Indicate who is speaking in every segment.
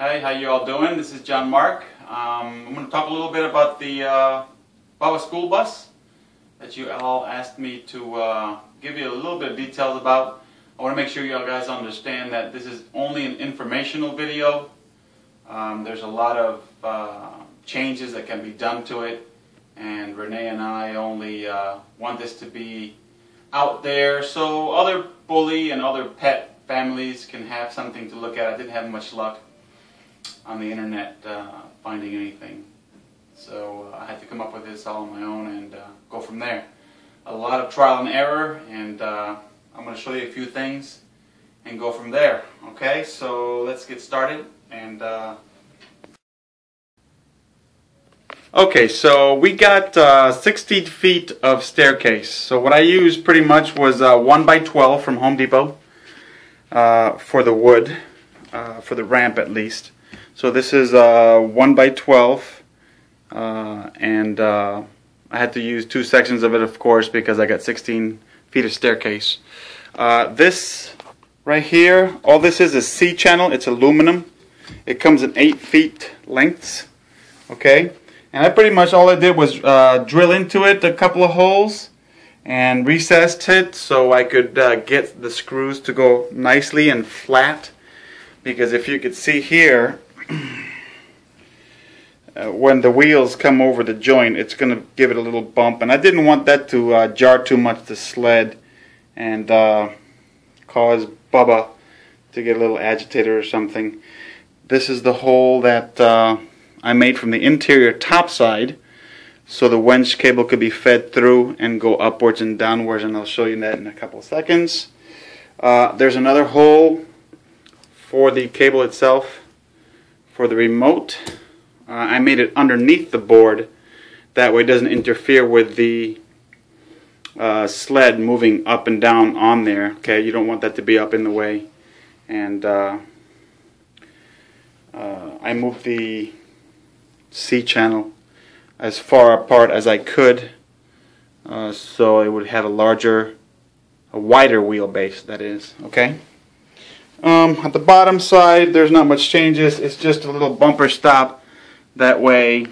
Speaker 1: Hey, how you all doing? This is John Mark. Um, I'm going to talk a little bit about the uh, school bus that you all asked me to uh, give you a little bit of details about. I want to make sure you all guys understand that this is only an informational video. Um, there's a lot of uh, changes that can be done to it and Renee and I only uh, want this to be out there so other bully and other pet families can have something to look at. I didn't have much luck on the internet uh, finding anything. So uh, I had to come up with this all on my own and uh, go from there. A lot of trial and error and uh, I'm going to show you a few things and go from there. Okay, so let's get started and Okay, so we got uh, 60 feet of staircase. So what I used pretty much was uh, 1 by 12 from Home Depot uh, for the wood, for the ramp at least. So this is uh, 1 by 12 uh, and uh, I had to use two sections of it of course because I got 16 feet of staircase. this right here, all this is is C-channel, it's aluminum. It comes in 8 feet lengths, okay? And I pretty much all I did was uh, drill into it a couple of holes and recessed it so I could uh, get the screws to go nicely and flat because if you could see here uh, when the wheels come over the joint it's going to give it a little bump and I didn't want that to uh, jar too much the sled and uh, cause Bubba to get a little agitated or something. This is the hole that uh, I made from the interior top side so the winch cable could be fed through and go upwards and downwards and I'll show you that in a couple of seconds. Uh, there's another hole for the cable itself for the remote. Uh, I made it underneath the board. That way it doesn't interfere with the uh, sled moving up and down on there okay? You don't want that to be up in the way. And uh, uh, I moved the C channel as far apart as I could uh, so it would have a larger a wider wheelbase that is okay um, at the bottom side there's not much changes. It's just a little bumper stop that way.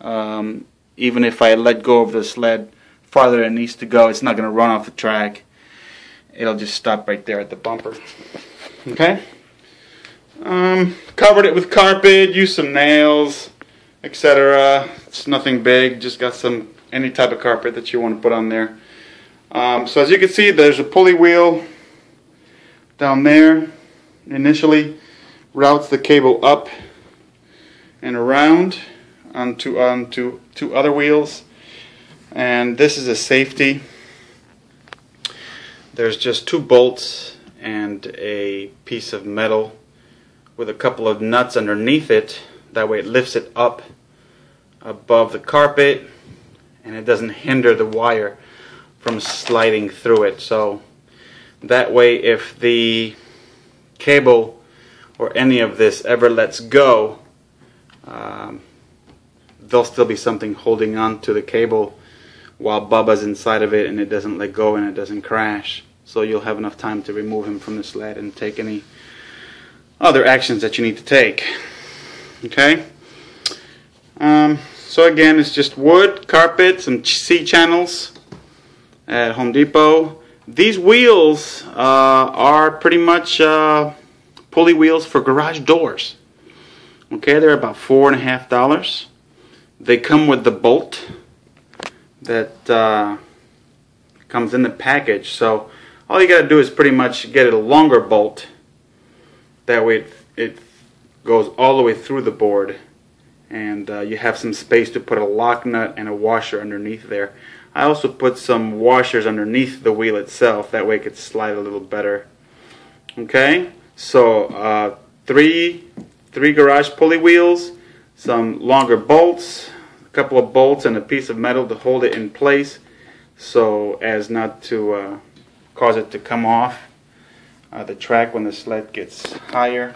Speaker 1: Um, even if I let go of the sled farther than it needs to go it's not going to run off the track. It'll just stop right there at the bumper. Okay? Um, covered it with carpet used some nails etc. It's nothing big, just got some any type of carpet that you want to put on there. Um, so as you can see, there's a pulley wheel down there. Initially, routes the cable up and around onto onto two other wheels, and this is a safety. There's just two bolts and a piece of metal with a couple of nuts underneath it that way it lifts it up above the carpet and it doesn't hinder the wire from sliding through it. So that way if the cable or any of this ever lets go, um, there'll still be something holding on to the cable while Bubba's inside of it and it doesn't let go and it doesn't crash. So you'll have enough time to remove him from the sled and take any other actions that you need to take. Okay? Um, so again, it's just wood, carpet, some C channels at Home Depot. These wheels uh, are pretty much uh, pulley wheels for garage doors. Okay, they're about four and a half dollars. They come with the bolt that uh, comes in the package. So all you got to do is pretty much get a longer bolt. That way it, it goes all the way through the board and uh, you have some space to put a lock nut and a washer underneath there. I also put some washers underneath the wheel itself that way it could slide a little better. Okay, so uh, three three garage pulley wheels, some longer bolts, a couple of bolts and a piece of metal to hold it in place so as not to uh, cause it to come off uh, the track when the sled gets higher.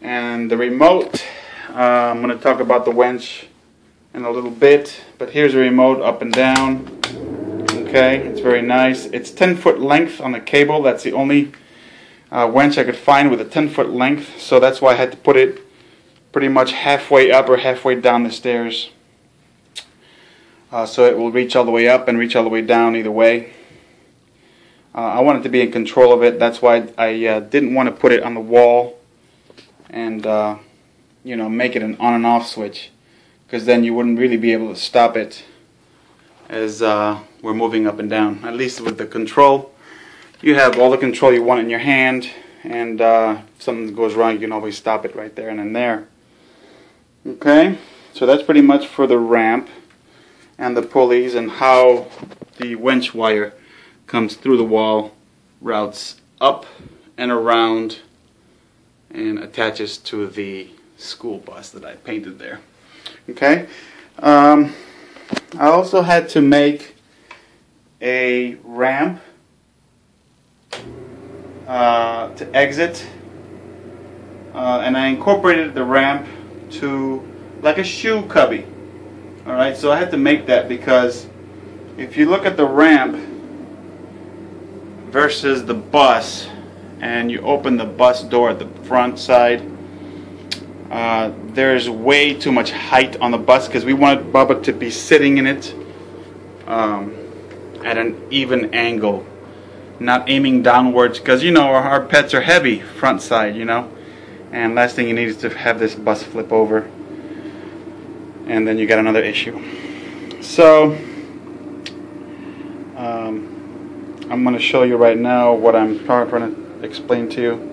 Speaker 1: And the remote uh, I'm going to talk about the winch in a little bit, but here's a remote up and down. Okay, it's very nice. It's 10 foot length on the cable. That's the only uh, winch I could find with a 10 foot length, so that's why I had to put it pretty much halfway up or halfway down the stairs. Uh, so it will reach all the way up and reach all the way down either way. Uh, I wanted to be in control of it, that's why I uh, didn't want to put it on the wall and uh, you know make it an on and off switch because then you wouldn't really be able to stop it as uh, we're moving up and down. At least with the control you have all the control you want in your hand and uh, if something goes wrong you can always stop it right there and then there. Okay? So that's pretty much for the ramp and the pulleys and how the winch wire comes through the wall routes up and around and attaches to the school bus that I painted there okay? Um, I also had to make a ramp uh, to exit uh, and I incorporated the ramp to like a shoe cubby. Alright? So I had to make that because if you look at the ramp versus the bus and you open the bus door at the front side uh, there's way too much height on the bus because we wanted Bubba to be sitting in it um, at an even angle not aiming downwards because you know our, our, pets are heavy front side you know? And last thing you need is to have this bus flip over and then you got another issue. So um, I'm going to show you right now what I'm trying to explain to you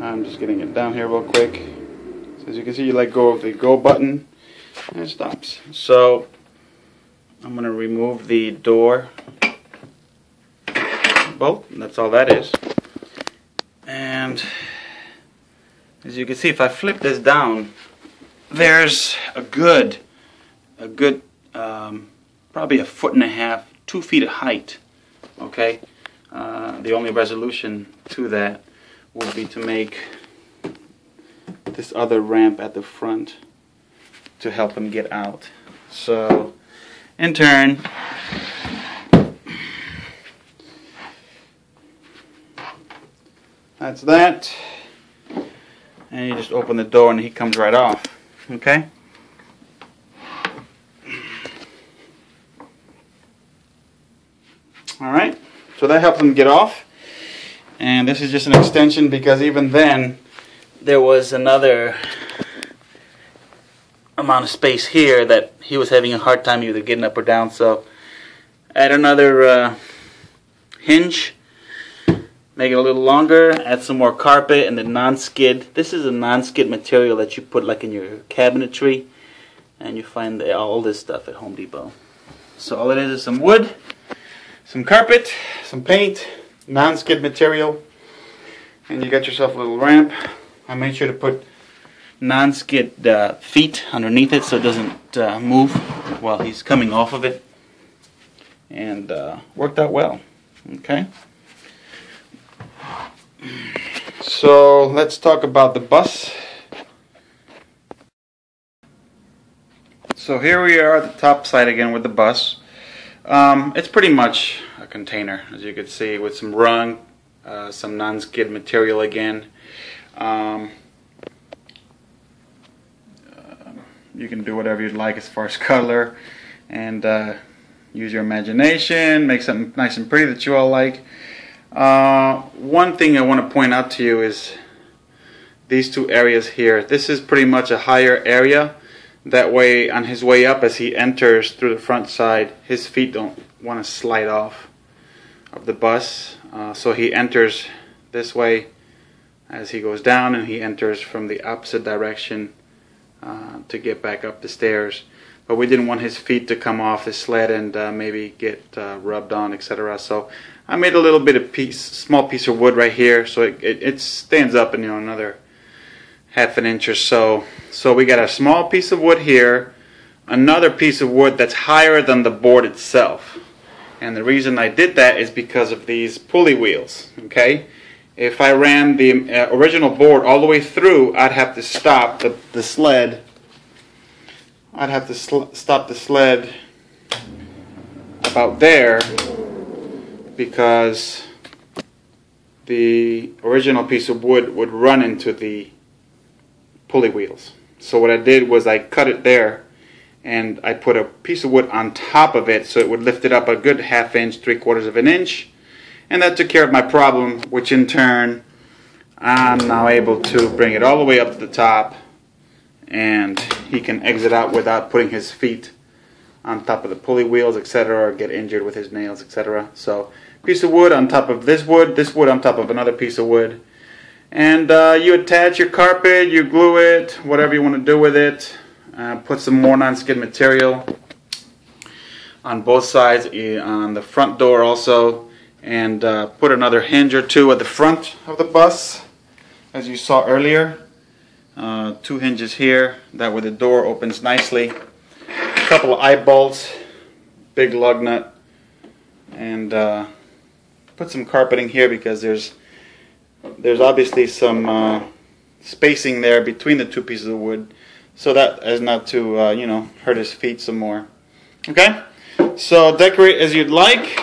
Speaker 1: I'm just getting it down here real quick so as you can see you let go of the go button and it stops so I'm going to remove the door bolt. That's all that is. And as you can see, if I flip this down, there's a good, a good, um, probably a foot and a half, two feet of height. Okay, uh, the only resolution to that would be to make this other ramp at the front to help him get out. So, in turn, That's that. And you just open the door and he comes right off. Okay? Alright, so that helps him get off. And this is just an extension because even then there was another amount of space here that he was having a hard time either getting up or down. So add another uh, hinge make it a little longer, add some more carpet and the non-skid. This is a non-skid material that you put like in your cabinetry and you find all this stuff at Home Depot. So all it is is some wood, some carpet, some paint, non-skid material, and you got yourself a little ramp. I made sure to put non-skid uh, feet underneath it so it doesn't uh, move while he's coming off of it. And uh, worked out well. Okay. So let's talk about the bus. So here we are at the top side again with the bus. Um, it's pretty much a container, as you can see, with some rung, uh, some non-skid material again. Um, uh, you can do whatever you'd like as far as color and uh, use your imagination, make something nice and pretty that you all like. Uh, one thing I want to point out to you is these two areas here. This is pretty much a higher area. That way, on his way up, as he enters through the front side, his feet don't want to slide off of the bus. Uh, so he enters this way as he goes down, and he enters from the opposite direction uh, to get back up the stairs. But we didn't want his feet to come off the sled and uh, maybe get uh, rubbed on, etc. So I made a little bit of piece, small piece of wood right here, so it, it, it stands up in you know another half an inch or so. So we got a small piece of wood here, another piece of wood that's higher than the board itself. And the reason I did that is because of these pulley wheels. Okay, if I ran the uh, original board all the way through, I'd have to stop the, the sled. I'd have to stop the sled about there because the original piece of wood would run into the pulley wheels. So what I did was I cut it there and I put a piece of wood on top of it so it would lift it up a good half inch, three quarters of an inch. And that took care of my problem, which in turn I'm now able to bring it all the way up to the top and he can exit out without putting his feet on top of the pulley wheels, etc., or get injured with his nails, etc. So, piece of wood on top of this wood, this wood on top of another piece of wood, and uh, you attach your carpet, you glue it, whatever you want to do with it. Uh, put some more non-skid material on both sides, on the front door also, and uh, put another hinge or two at the front of the bus, as you saw earlier. Uh, two hinges here, that way the door opens nicely A couple of eye bolts, big lug nut, and uh, put some carpeting here because there's there's obviously some uh, spacing there between the two pieces of wood, so that as not to uh, you know hurt his feet some more. Okay, so decorate as you'd like.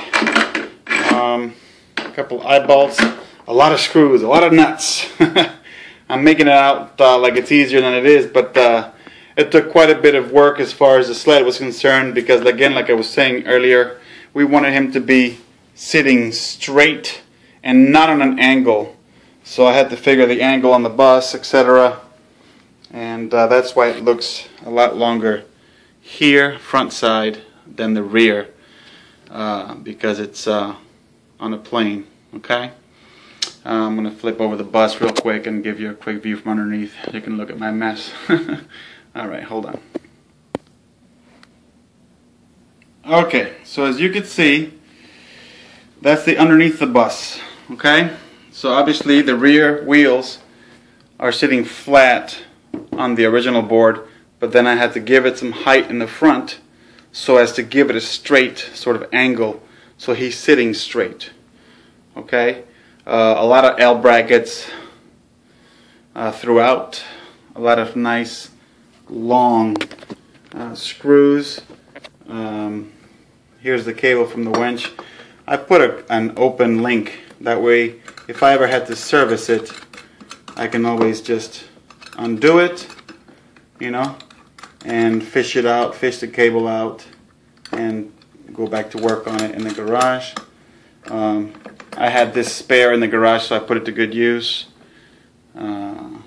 Speaker 1: Um, a couple eye bolts, a lot of screws, a lot of nuts. I'm making it out uh, like it's easier than it is, but uh, it took quite a bit of work as far as the sled was concerned because again like I was saying earlier we wanted him to be sitting straight and not on an angle so I had to figure the angle on the bus etc and uh, that's why it looks a lot longer here front side than the rear uh, because it's uh, on a plane okay uh, I'm gonna flip over the bus real quick and give you a quick view from underneath you can look at my mess Alright, hold on. Okay, so as you can see, that's the underneath the bus. Okay? So obviously the rear wheels are sitting flat on the original board, but then I had to give it some height in the front so as to give it a straight sort of angle so he's sitting straight. Okay? Uh, a lot of L brackets uh, throughout, a lot of nice long uh, screws. Um, here's the cable from the winch. I put a, an open link. That way, if I ever had to service it, I can always just undo it, you know, and fish it out, fish the cable out, and go back to work on it in the garage. Um, I had this spare in the garage, so I put it to good use. Uh,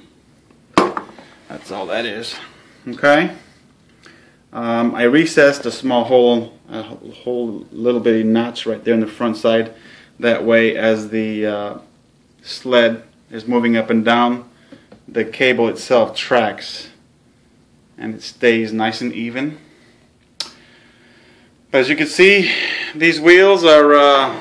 Speaker 1: that's all that is. Okay. Um, I recessed a small hole, a whole little bitty notch right there in the front side. That way, as the uh, sled is moving up and down, the cable itself tracks and it stays nice and even. As you can see, these wheels are uh,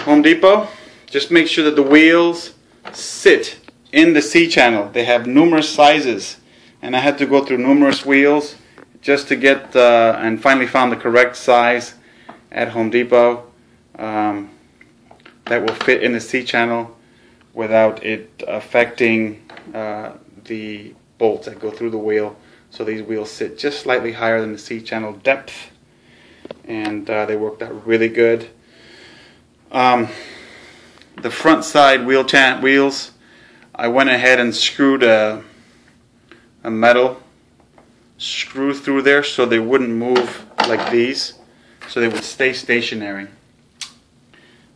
Speaker 1: Home Depot. Just make sure that the wheels sit in the C channel. They have numerous sizes and I had to go through numerous wheels just to get uh, and finally found the correct size at Home Depot um, that will fit in the C channel without it affecting uh, the bolts that go through the wheel. So these wheels sit just slightly higher than the C channel depth and uh, they worked out really good. Um, the front side wheel wheels, I went ahead and screwed a a metal screw through there so they wouldn't move like these so they would stay stationary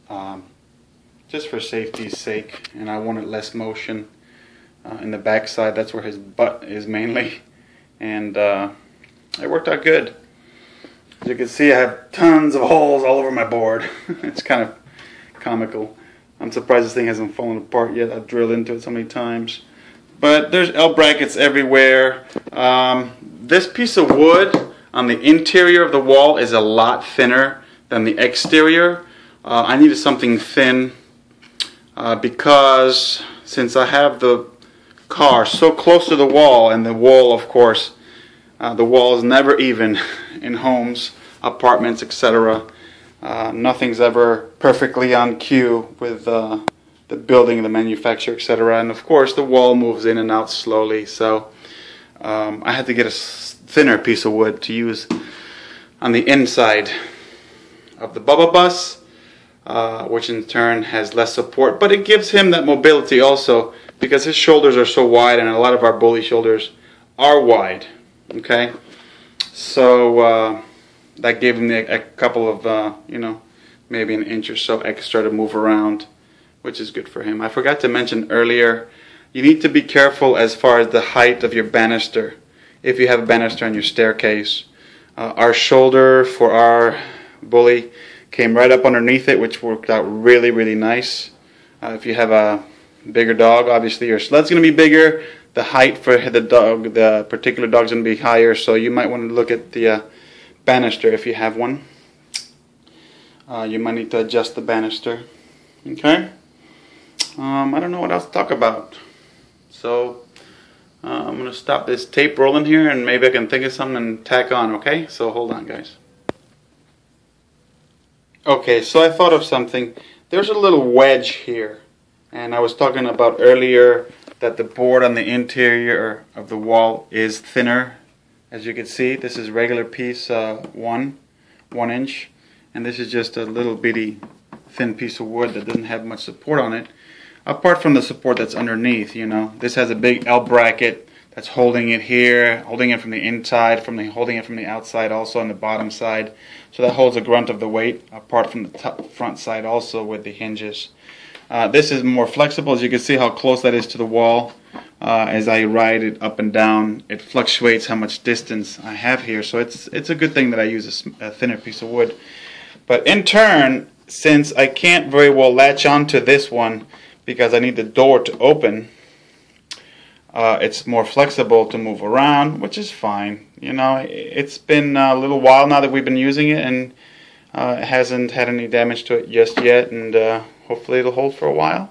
Speaker 1: um, just for safety's sake and I wanted less motion uh, in the back side that's where his butt is mainly. And uh, it worked out good. As you can see I have tons of holes all over my board. It's kind of comical. I'm surprised this thing hasn't fallen apart yet. I've drilled into it so many times. But there's L brackets everywhere. Um, this piece of wood on the interior of the wall is a lot thinner than the exterior. Uh, I needed something thin uh, because since I have the car so close to the wall and the wall of course uh, the wall is never even in homes, apartments, etc. Uh, nothing's ever perfectly on cue with uh, the building, the manufacturer, etc. And of course, the wall moves in and out slowly. So um, I had to get a thinner piece of wood to use on the inside of the Bubba bus. Uh, which in turn has less support, but it gives him that mobility also because his shoulders are so wide, and a lot of our bully shoulders are wide. Okay, so uh, that gave him a, couple of uh, you know maybe an inch or so extra to move around, which is good for him. I forgot to mention earlier, you need to be careful as far as the height of your banister. If you have a banister on your staircase, uh, our shoulder for our bully came right up underneath it, which worked out really, really nice. Uh, if you have a bigger dog, obviously your sled's going to be bigger. The height for the dog, the particular dog's going to be higher, so you might want to look at the uh, banister if you have one. Uh, you might need to adjust the banister. Okay? Um, I don't know what else to talk about. So, uh, I'm going to stop this tape rolling here and maybe I can think of something and tack on, okay? So, hold on, guys. Okay, so I thought of something. There's a little wedge here. And I was talking about earlier that the board on the interior of the wall is thinner. As you can see, this is regular piece uh, one, one inch and this is just a little bitty thin piece of wood that doesn't have much support on it apart from the support that's underneath you know this has a big L bracket that's holding it here holding it from the inside from the holding it from the outside also on the bottom side. So that holds a grunt of the weight apart from the top, front side also with the hinges. Uh, this is more flexible. As you can see how close that is to the wall uh, as I ride it up and down it fluctuates how much distance I have here. So it's it's a good thing that I use a, a thinner piece of wood. But in turn, since I can't very well latch onto this one because I need the door to open, uh, it's more flexible to move around, which is fine. You know, it's been a little while now that we've been using it, and uh, it hasn't had any damage to it just yet, and uh, hopefully it'll hold for a while.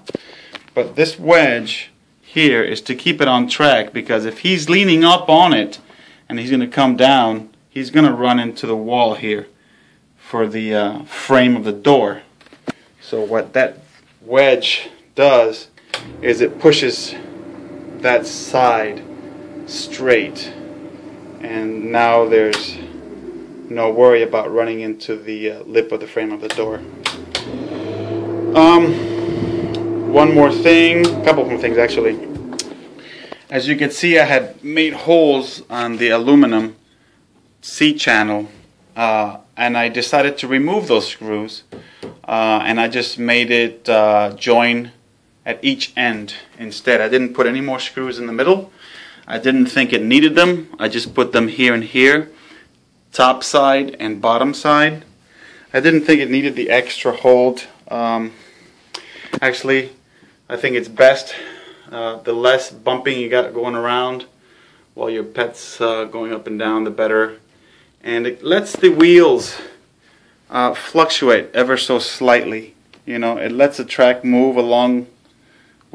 Speaker 1: But this wedge here is to keep it on track because if he's leaning up on it and he's going to come down, he's going to run into the wall here for the uh, frame of the door. So what that wedge does is it pushes that side straight and now there's no worry about running into the uh, lip of the frame of the door. Um, one more thing, a couple more things actually. As you can see I had made holes on the aluminum C-channel uh, and I decided to remove those screws uh, and I just made it uh, join at each end instead. I didn't put any more screws in the middle. I didn't think it needed them. I just put them here and here, top side and bottom side. I didn't think it needed the extra hold. Um, actually, I think it's best uh, the less bumping you got going around while your pet's uh, going up and down, the better and it lets the wheels uh, fluctuate ever so slightly. You know, it lets the track move along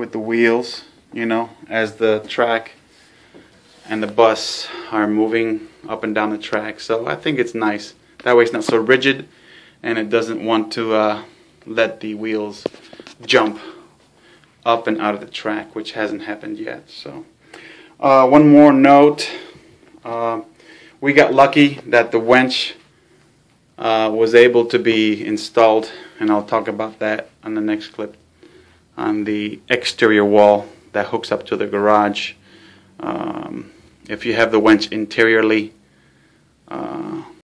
Speaker 1: with the wheels, you know, as the track and the bus are moving up and down the track. So I think it's nice. That way it's not so rigid and it doesn't want to uh, let the wheels jump up and out of the track, which hasn't happened yet. So, uh, one more note. Uh, we got lucky that the winch uh, was able to be installed, and I'll talk about that on the next clip, on the exterior wall that hooks up to the garage. Um, if you have the winch interiorly, uh,